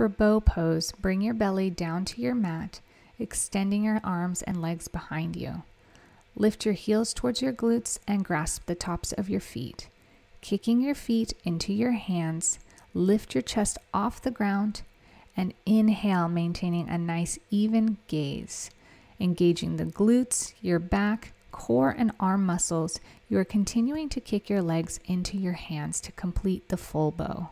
For bow pose, bring your belly down to your mat, extending your arms and legs behind you. Lift your heels towards your glutes and grasp the tops of your feet. Kicking your feet into your hands, lift your chest off the ground and inhale, maintaining a nice even gaze. Engaging the glutes, your back, core, and arm muscles, you are continuing to kick your legs into your hands to complete the full bow.